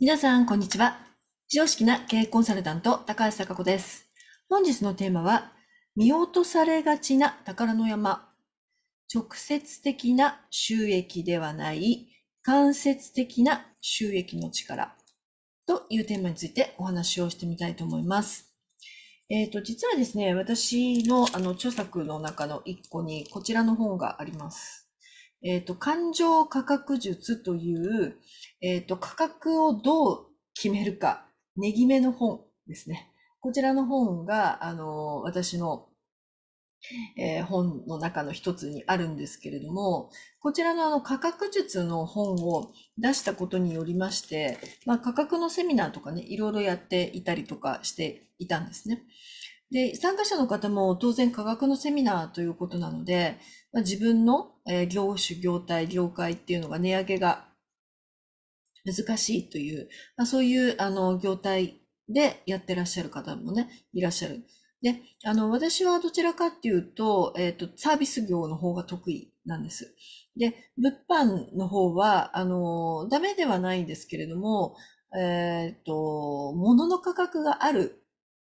皆さん、こんにちは。非常識な経営コンサルタント、高橋貴子です。本日のテーマは、見落とされがちな宝の山。直接的な収益ではない、間接的な収益の力。というテーマについてお話をしてみたいと思います。えっ、ー、と、実はですね、私のあの著作の中の一個にこちらの本があります。えっ、ー、と、感情価格術という、えっ、ー、と、価格をどう決めるか、ねぎめの本ですね。こちらの本が、あの、私の、えー、本の中の一つにあるんですけれども、こちらのあの価格術の本を出したことによりまして、まあ、価格のセミナーとかね、いろいろやっていたりとかしていたんですね。で、参加者の方も当然価格のセミナーということなので、まあ、自分の、業種、業態、業界っていうのが値上げが難しいという、まあ、そういうあの業態でやってらっしゃる方もね、いらっしゃる。で、あの、私はどちらかっていうと、えっ、ー、と、サービス業の方が得意なんです。で、物販の方は、あの、ダメではないんですけれども、えっ、ー、と、物の価格がある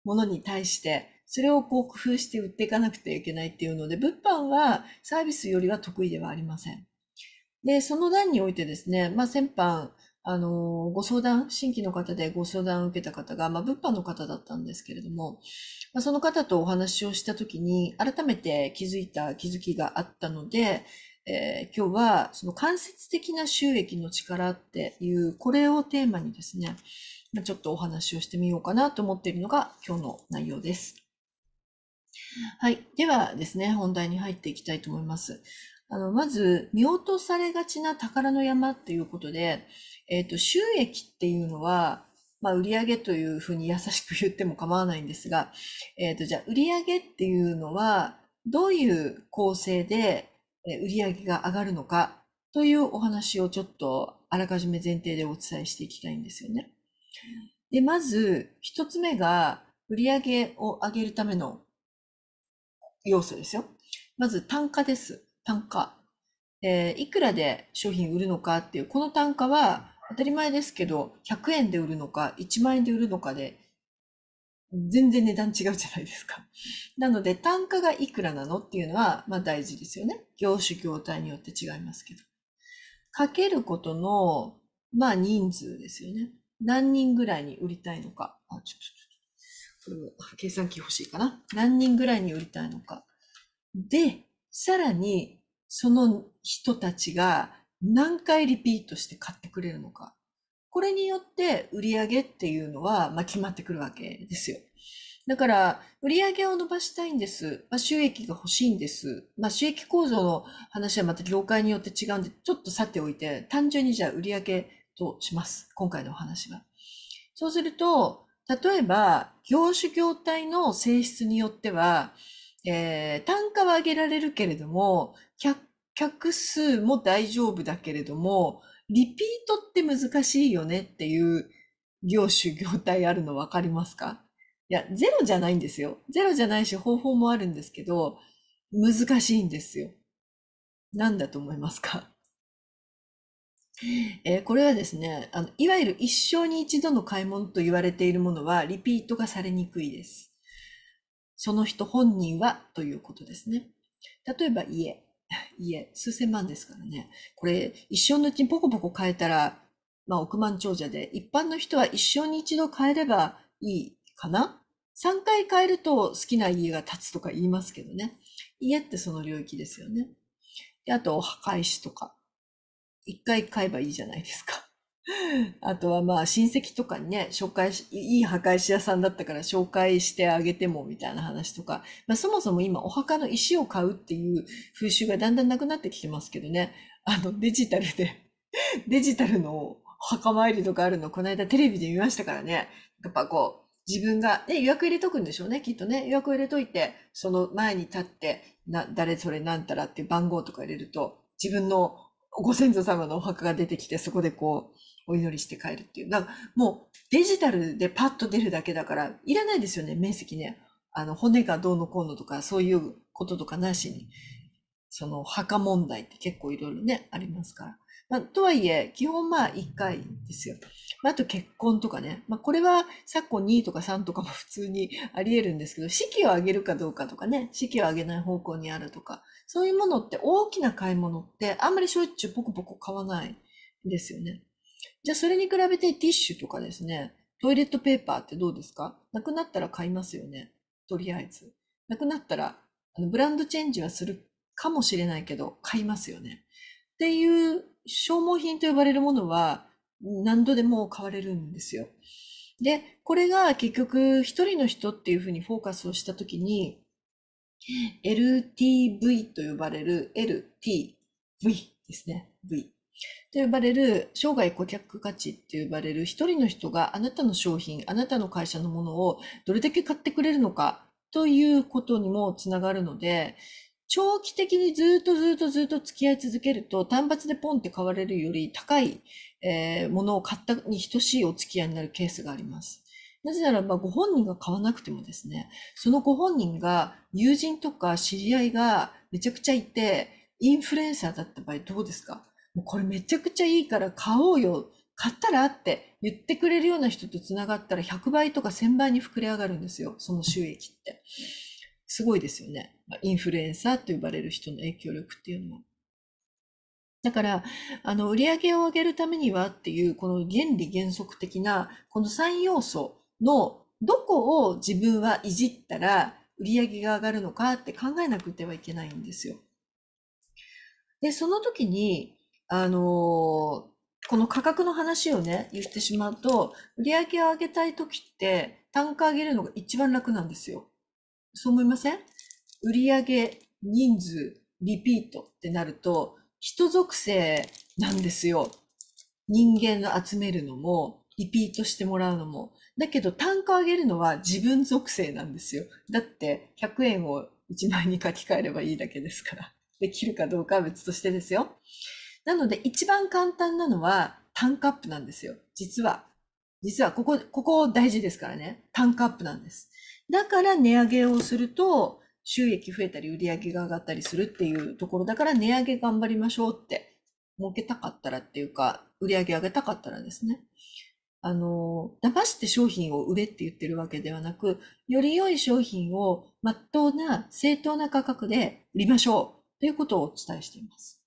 ものに対して、それをこう工夫して売っていかなくてはいけないっていうので、物販はサービスよりは得意ではありません。で、その段においてですね、まあ、先般、あの、ご相談、新規の方でご相談を受けた方が、まあ、物販の方だったんですけれども、まあ、その方とお話をしたときに、改めて気づいた気づきがあったので、えー、今日は、その間接的な収益の力っていう、これをテーマにですね、ちょっとお話をしてみようかなと思っているのが今日の内容です。はい。ではですね、本題に入っていきたいと思います。あの、まず、見落とされがちな宝の山っていうことで、えっ、ー、と、収益っていうのは、まあ、売上というふうに優しく言っても構わないんですが、えっ、ー、と、じゃあ、売上っていうのは、どういう構成で売上が上がるのかというお話をちょっとあらかじめ前提でお伝えしていきたいんですよね。で、まず、一つ目が、売上を上げるための要素ですよ。まず単価です。単価。えー、いくらで商品売るのかっていう、この単価は当たり前ですけど、100円で売るのか、1万円で売るのかで、全然値段違うじゃないですか。なので、単価がいくらなのっていうのは、まあ大事ですよね。業種業態によって違いますけど。かけることの、まあ人数ですよね。何人ぐらいに売りたいのか。あ、ちょっとこれも計算機欲しいかな。何人ぐらいに売りたいのか。で、さらに、その人たちが何回リピートして買ってくれるのか。これによって売り上げっていうのは、まあ、決まってくるわけですよ。だから、売り上げを伸ばしたいんです。まあ、収益が欲しいんです。まあ、収益構造の話はまた業界によって違うんで、ちょっと去っておいて、単純にじゃあ売り上げとします。今回のお話は。そうすると、例えば、業種業態の性質によっては、えー、単価は上げられるけれども、客数も大丈夫だけれども、リピートって難しいよねっていう業種業態あるの分かりますか？いや、ゼロじゃないんですよ。ゼロじゃないし方法もあるんですけど、難しいんですよ。何だと思いますか？えー、これはですねあの、いわゆる一生に一度の買い物と言われているものはリピートがされにくいです。その人本人はということですね。例えば家。家、数千万ですからね。これ、一生のうちにポコポコ買えたら、まあ億万長者で、一般の人は一生に一度買えればいいかな ?3 回買えると好きな家が建つとか言いますけどね。家ってその領域ですよね。であとお、墓石とか。一回買えばいいじゃないですか。あとはまあ親戚とかにね、紹介し、いい墓石屋さんだったから紹介してあげてもみたいな話とか、まあそもそも今お墓の石を買うっていう風習がだんだんなくなってきてますけどね、あのデジタルで デジタルの墓参りとかあるのこの間テレビで見ましたからね、やっぱこう、自分が、ね、予約入れとくんでしょうね、きっとね。予約入れといて、その前に立って、な、誰それなんたらっていう番号とか入れると、自分のご先祖様のお墓が出てきて、そこでこう、お祈りして帰るっていう。なんかもうデジタルでパッと出るだけだから、いらないですよね、面積ね。あの、骨がどうのこうのとか、そういうこととかなしに。その墓問題って結構いろいろね、ありますから。まあ、とはいえ、基本まあ1回ですよ。まあ、あと結婚とかね。まあ、これは昨今2とか3とかも普通にあり得るんですけど、式を挙げるかどうかとかね、式を挙げない方向にあるとか、そういうものって大きな買い物ってあんまりしょっちゅうポコポコ買わないですよね。じゃあそれに比べてティッシュとかですね、トイレットペーパーってどうですか？なくなったら買いますよね。とりあえず。なくなったら、あのブランドチェンジはするかもしれないけど、買いますよね。っていう消耗品と呼ばれるものは何度でも買われるんですよ。で、これが結局一人の人っていうふうにフォーカスをしたときに、LTV と呼ばれる LTV ですね。V。と呼ばれる生涯顧客価値って呼ばれる一人の人があなたの商品、あなたの会社のものをどれだけ買ってくれるのかということにもつながるので、長期的にずっとずっとずっと付き合い続けると単発でポンって買われるより高い、えー、ものを買ったに等しいお付き合いになるケースがあります。なぜならばご本人が買わなくてもですね、そのご本人が友人とか知り合いがめちゃくちゃいて、インフルエンサーだった場合どうですか？もうこれめちゃくちゃいいから買おうよ。買ったらって言ってくれるような人と繋がったら100倍とか1000倍に膨れ上がるんですよ。その収益って。すごいですよね。インフルエンサーと呼ばれる人の影響力っていうのは。だから、あの、売り上げを上げるためにはっていう、この原理原則的な、この3要素のどこを自分はいじったら売り上げが上がるのかって考えなくてはいけないんですよ。で、その時に、あのこの価格の話をね、言ってしまうと、売り上げを上げたい時って単価上げるのが一番楽なんですよ。そう思いません？売上人数、リピートってなると、人属性なんですよ。人間の集めるのも、リピートしてもらうのも。だけど単価上げるのは自分属性なんですよ。だって100円を1万円に書き換えればいいだけですから。できるかどうかは別としてですよ。なので一番簡単なのは単価アップなんですよ。実は。実はここ、ここ大事ですからね。単価アップなんです。だから値上げをすると、収益増えたり売り上げが上がったりするっていうところだから値上げ頑張りましょうって、儲けたかったらっていうか、売り上げ上げたかったらですね。あの、騙して商品を売れって言ってるわけではなく、より良い商品をまっとうな正当な価格で売りましょうということをお伝えしています。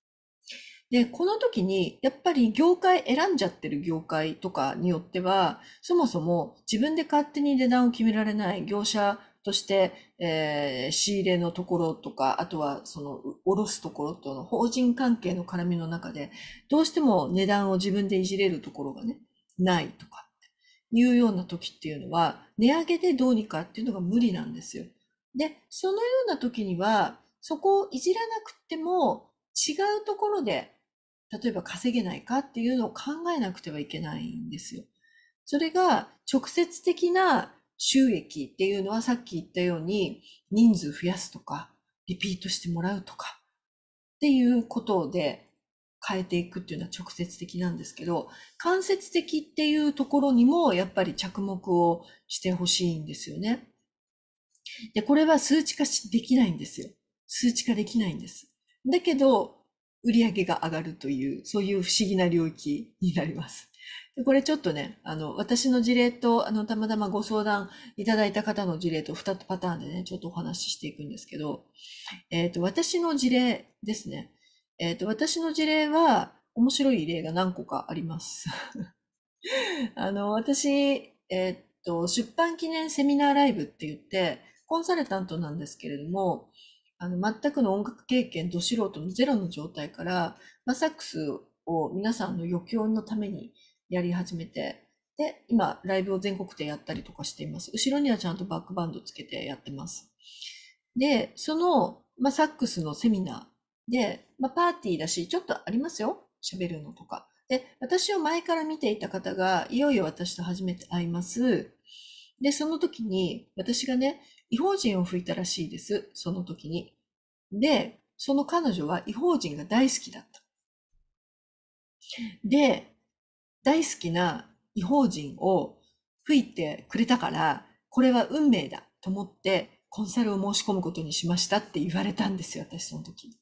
で、この時に、やっぱり業界選んじゃってる業界とかによっては、そもそも自分で勝手に値段を決められない業者として、えー、仕入れのところとか、あとはその、おろすところとの法人関係の絡みの中で、どうしても値段を自分でいじれるところがね、ないとか、いうような時っていうのは、値上げでどうにかっていうのが無理なんですよ。で、そのような時には、そこをいじらなくても、違うところで例えば稼げないかっていうのを考えなくてはいけないんですよ。それが直接的な収益っていうのはさっき言ったように人数増やすとかリピートしてもらうとかっていうことで変えていくっていうのは直接的なんですけど間接的っていうところにもやっぱり着目をしてほしいんですよね。で、これは数値化できないんですよ。数値化できないんです。だけど、売り上げが上がるという、そういう不思議な領域になります。これちょっとね、あの、私の事例と、あの、たまたまご相談いただいた方の事例と2パターンでね、ちょっとお話ししていくんですけど、えっ、ー、と、私の事例ですね。えっ、ー、と、私の事例は、面白い例が何個かあります。あの、私、えっ、ー、と、出版記念セミナーライブって言って、コンサルタントなんですけれども、あの、全くの音楽経験、ど素人のゼロの状態から、まあ、サックスを皆さんの余興のためにやり始めて、で、今、ライブを全国でやったりとかしています。後ろにはちゃんとバックバンドつけてやってます。で、その、まあ、サックスのセミナーで、まあ、パーティーだし、ちょっとありますよ。喋るのとか。で、私を前から見ていた方が、いよいよ私と初めて会います。で、その時に、私がね、違法人を吹いたらしいです。その時に。で、その彼女は違法人が大好きだった。で、大好きな違法人を吹いてくれたから、これは運命だと思ってコンサルを申し込むことにしましたって言われたんですよ、私その時。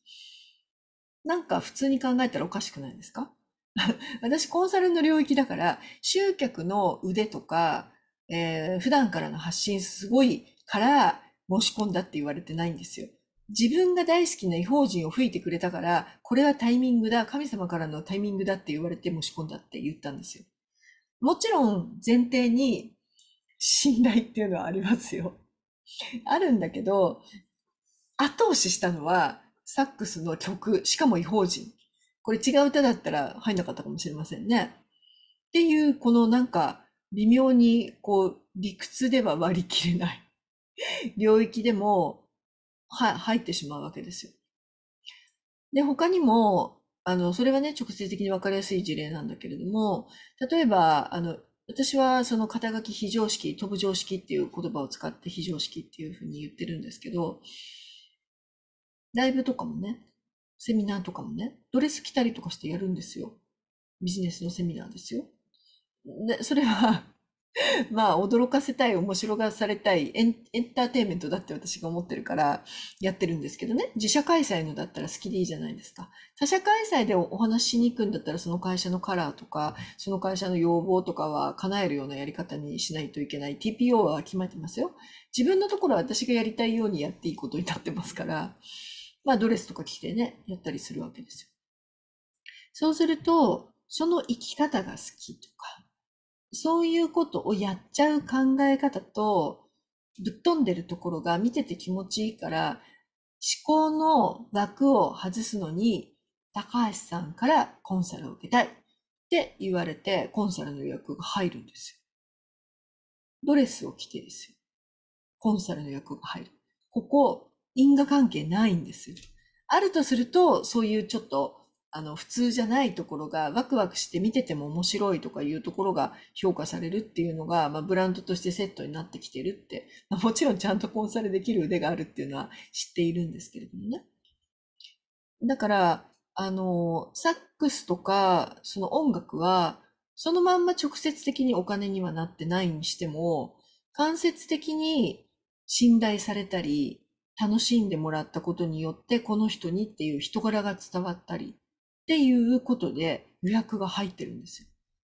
なんか普通に考えたらおかしくないですか？私コンサルの領域だから、集客の腕とか、えー普段からの発信すごいから申し込んだって言われてないんですよ。自分が大好きな異邦人を吹いてくれたから、これはタイミングだ、神様からのタイミングだって言われて申し込んだって言ったんですよ。もちろん前提に信頼っていうのはありますよ。あるんだけど、後押ししたのはサックスの曲、しかも異邦人。これ違う歌だったら入んなかったかもしれませんね。っていう、このなんか微妙にこう理屈では割り切れない領域でもは入ってしまうわけですよ。で、他にも、あの、それはね、直接的に分かりやすい事例なんだけれども、例えば、あの、私はその肩書き非常識、飛ぶ常識っていう言葉を使って非常識っていうふうに言ってるんですけど、ライブとかもね、セミナーとかもね、ドレス着たりとかしてやるんですよ。ビジネスのセミナーですよ。で、それは、まあ、驚かせたい、面白がされたいエン、エンターテインメントだって私が思ってるからやってるんですけどね。自社開催のだったら好きでいいじゃないですか。他社開催でお話ししに行くんだったら、その会社のカラーとか、その会社の要望とかは叶えるようなやり方にしないといけない。TPO は決まってますよ。自分のところは私がやりたいようにやっていいことになってますから、まあドレスとか着てね、やったりするわけですよ。そうすると、その生き方が好きとか、そういうことをやっちゃう考え方と、ぶっ飛んでるところが見てて気持ちいいから、思考の枠を外すのに、高橋さんからコンサルを受けたいって言われて、コンサルの予約が入るんですよ。ドレスを着てですよ。コンサルの予約が入る。ここ、因果関係ないんですよ。あるとすると、そういうちょっと、あの、普通じゃないところが、ワクワクして見てても面白いとかいうところが評価されるっていうのが、まあ、ブランドとしてセットになってきてるって、まあ、もちろんちゃんとコンサルできる腕があるっていうのは知っているんですけれどもね。だから、あの、サックスとか、その音楽は、そのまんま直接的にお金にはなってないにしても、間接的に信頼されたり、楽しんでもらったことによって、この人にっていう人柄が伝わったり、っていうことで予約が入ってるんですよ。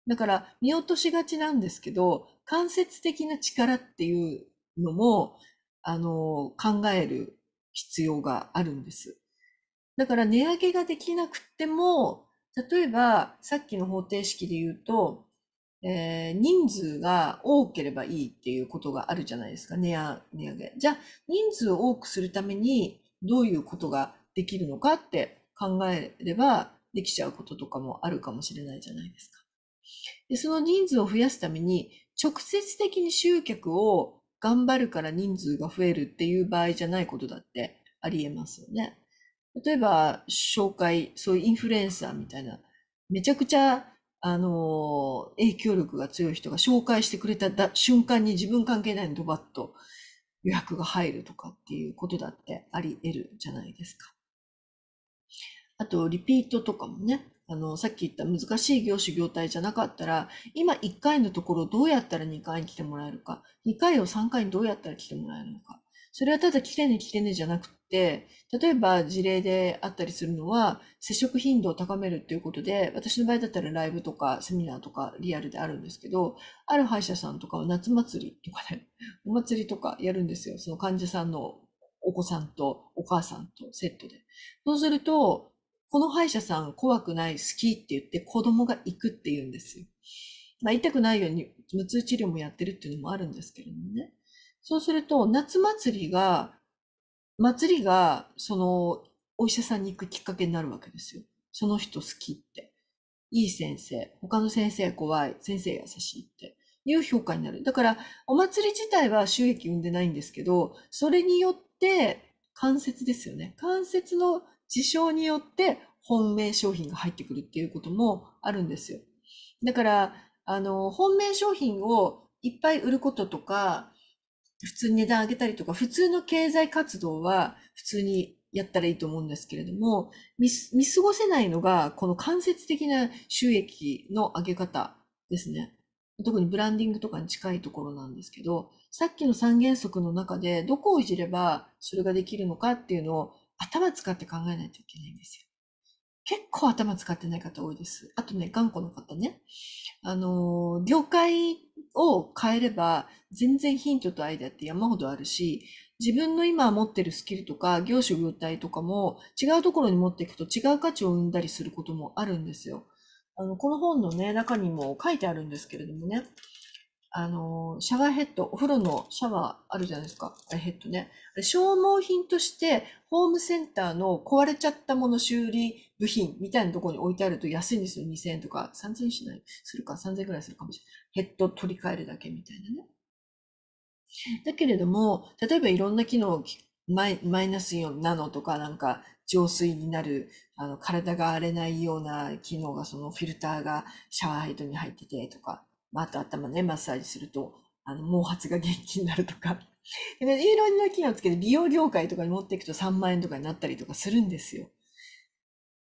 だから見落としがちなんですけど、間接的な力っていうのも、あの、考える必要があるんです。だから値上げができなくても、例えばさっきの方程式で言うと、えー人数が多ければいいっていうことがあるじゃないですか、値上値上げ。じゃあ、人数を多くするためにどういうことができるのかって考えればできちゃうこととかもあるかもしれないじゃないですか。で、その人数を増やすために直接的に集客を頑張るから人数が増えるっていう場合じゃないことだってありえますよね。例えば、紹介、そういうインフルエンサーみたいな、めちゃくちゃ、あの、影響力が強い人が紹介してくれた瞬間に自分関係ないのドバッと予約が入るとかっていうことだってあり得るじゃないですか。あと、リピートとかもね、あの、さっき言った難しい業種業態じゃなかったら、今1回のところどうやったら2回に来てもらえるか、2回を3回にどうやったら来てもらえるのか。それはただ来てね来てねじゃなくて、例えば事例であったりするのは、接触頻度を高めるっていうことで、私の場合だったらライブとかセミナーとかリアルであるんですけど、ある歯医者さんとかは夏祭りとかね、お祭りとかやるんですよ。その患者さんのお子さんとお母さんとセットで。そうすると、この歯医者さん怖くない、好きって言って子供が行くって言うんですよ。まあ、痛くないように無痛治療もやってるっていうのもあるんですけれどもね。そうすると、夏祭りが、祭りが、その、お医者さんに行くきっかけになるわけですよ。その人好きって。いい先生。他の先生怖い。先生優しいって。いう評価になる。だから、お祭り自体は収益生んでないんですけど、それによって、関節ですよね。関節の事象によって本命商品が入ってくるっていうこともあるんですよ。だから、あの、本命商品をいっぱい売ることとか、普通に値段上げたりとか、普通の経済活動は普通にやったらいいと思うんですけれども、見見過ごせないのが、この間接的な収益の上げ方ですね。特にブランディングとかに近いところなんですけど、さっきの三原則の中でどこをいじればそれができるのかっていうのを頭使って考えないといけないんですよ。結構頭使ってない方多いです。あとね、頑固の方ね。あの、業界を変えれば、全然ヒントとアイデアって山ほどあるし、自分の今持ってるスキルとか、業種業態とかも違うところに持っていくと違う価値を生んだりすることもあるんですよ。あの、この本のね、中にも書いてあるんですけれどもね。あの、シャワーヘッド、お風呂のシャワーあるじゃないですか。あれヘッドね。消耗品として、ホームセンターの壊れちゃったもの修理部品みたいなところに置いてあると安いんですよ。2000円とか。3000円しない。するか。3000円くらいするかもしれない。ヘッド取り替えるだけみたいなね。だけれども、例えばいろんな機能、マイマイナスイオンナノとかなんか浄水になる、あの、体が荒れないような機能が、そのフィルターがシャワーヘッドに入っててとか、まあ、あと頭ね、マッサージすると、あの、毛髪が元気になるとか。いろんな機能をつけて美容業界とかに持っていくと3万円とかになったりとかするんですよ。っ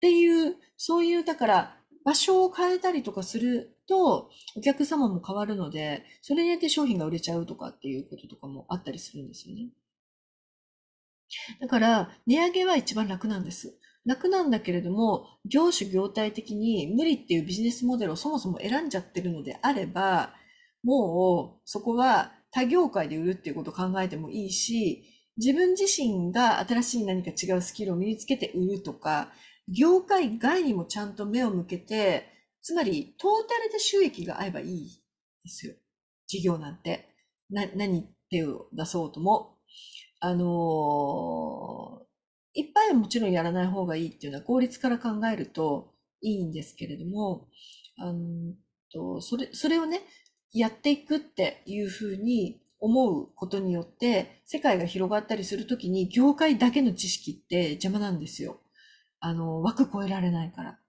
ていう、そういう、だから、場所を変えたりとかすると、お客様も変わるので、それによって商品が売れちゃうとかっていうこととかもあったりするんですよね。だから、値上げは一番楽なんです。楽なんだけれども、業種業態的に無理っていうビジネスモデルをそもそも選んじゃってるのであれば、もうそこは他業界で売るっていうことを考えてもいいし、自分自身が新しい何か違うスキルを身につけて売るとか、業界外にもちゃんと目を向けて、つまりトータルで収益が合えばいいですよ。事業なんて。な、何手を出そうとも。あのーいっぱいはもちろんやらない方がいいっていうのは効率から考えるといいんですけれども、あのとそれ、それをね、やっていくっていうふうに思うことによって、世界が広がったりするときに、業界だけの知識って邪魔なんですよ。あの、枠超えられないから。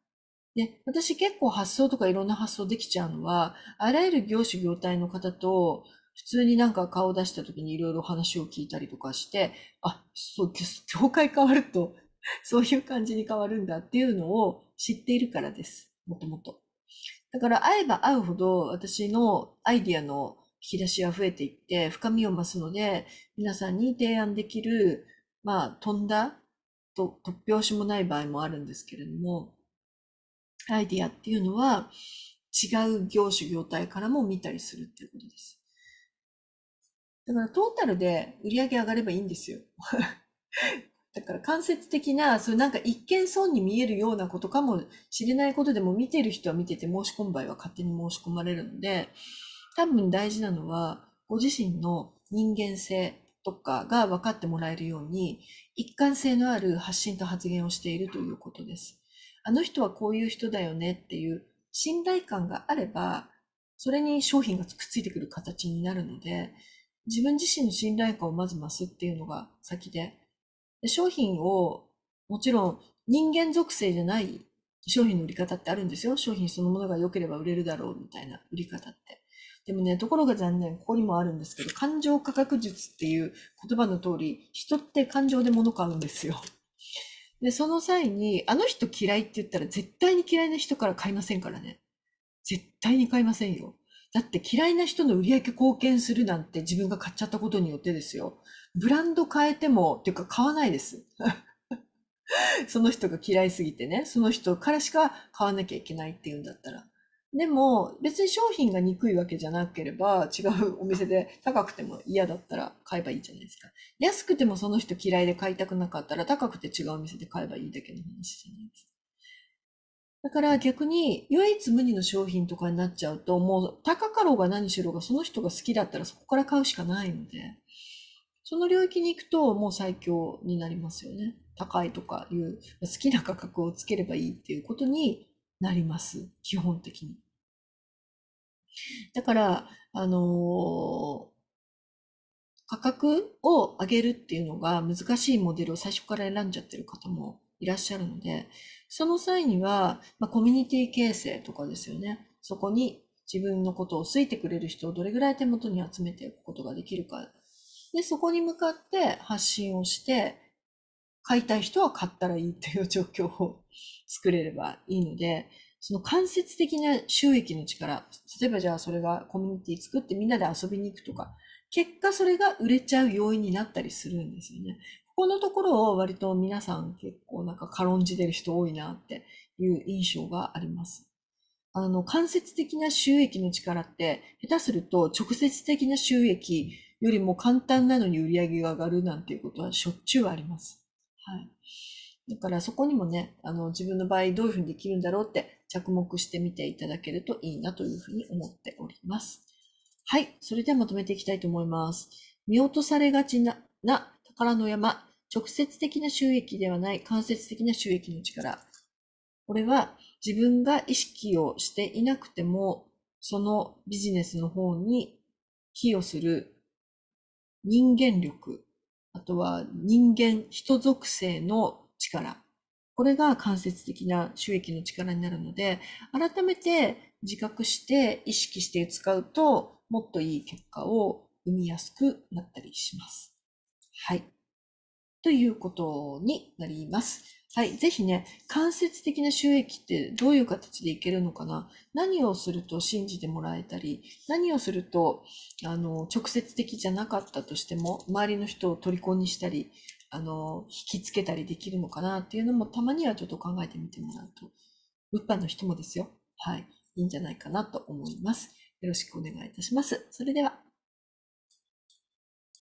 で、私結構発想とかいろんな発想できちゃうのは、あらゆる業種業態の方と、普通になんか顔出した時にいろいろ話を聞いたりとかして、あ、そう、業 界変わると、そういう感じに変わるんだっていうのを知っているからです。もともと。だから会えば会うほど私のアイディアの引き出しは増えていって深みを増すので、皆さんに提案できる、まあ、飛んだと突拍子もない場合もあるんですけれども、アイディアっていうのは違う業種業態からも見たりするっていうことです。だからトータルで売り上げ上がればいいんですよ。だから間接的な、そうなんか一見損に見えるようなことかもしれないことでも見てる人は見てて申し込む場合は勝手に申し込まれるので、多分大事なのはご自身の人間性とかが分かってもらえるように一貫性のある発信と発言をしているということです。あの人はこういう人だよねっていう信頼感があれば、それに商品がくっついてくる形になるので、自分自身の信頼感をまず増すっていうのが先で、で商品を、もちろん人間属性じゃない商品の売り方ってあるんですよ。商品そのものが良ければ売れるだろうみたいな売り方って。でもね、ところが残念、ここにもあるんですけど、感情価格術っていう言葉の通り、人って感情で物買うんですよ。で、その際に、あの人嫌いって言ったら絶対に嫌いな人から買いませんからね。絶対に買いませんよ。だって嫌いな人の売り上げ貢献するなんて自分が買っちゃったことによってですよ。ブランド変えても、っていうか買わないです。その人が嫌いすぎてね、その人からしか買わなきゃいけないっていうんだったら。でも、別に商品が憎いわけじゃなければ、違うお店で高くても嫌だったら買えばいいじゃないですか。安くてもその人嫌いで買いたくなかったら、高くて違うお店で買えばいいだけの話じゃないですか。だから逆に唯一無二の商品とかになっちゃうと、もう高かろうが何しろがその人が好きだったらそこから買うしかないので、その領域に行くともう最強になりますよね。高いとかいう好きな価格をつければいいっていうことになります。基本的に。だから、あのー、価格を上げるっていうのが難しいモデルを最初から選んじゃってる方もいらっしゃるので、その際には、まあ、コミュニティ形成とかですよね。そこに自分のことを好いてくれる人をどれぐらい手元に集めていくことができるか。で、そこに向かって発信をして、買いたい人は買ったらいいっていう状況を作れればいいので、その間接的な収益の力、例えばじゃあそれがコミュニティ作ってみんなで遊びに行くとか、結果それが売れちゃう要因になったりするんですよね。このところを割と皆さん結構なんか軽んじてる人多いなっていう印象があります。あの、間接的な収益の力って、下手すると直接的な収益よりも簡単なのに売り上げが上がるなんていうことはしょっちゅうあります。はい。だからそこにもね、あの、自分の場合どういうふうにできるんだろうって着目してみていただけるといいなというふうに思っております。はい。それではまとめていきたいと思います。見落とされがちなな宝の山、直接的な収益ではない間接的な収益の力。これは自分が意識をしていなくても、そのビジネスの方に寄与する人間力、あとは人間、人属性の力。これが間接的な収益の力になるので、改めて自覚して意識して使うと、もっといい結果を生みやすくなったりします。はい。ということになります。はい。ぜひね、間接的な収益ってどういう形でいけるのかな？何をすると信じてもらえたり、何をすると、あの、直接的じゃなかったとしても、周りの人を虜にしたり、あの、引きつけたりできるのかな？っていうのもたまにはちょっと考えてみてもらうと、物販の人もですよ。はい。いいんじゃないかなと思います。よろしくお願いいたします。それでは。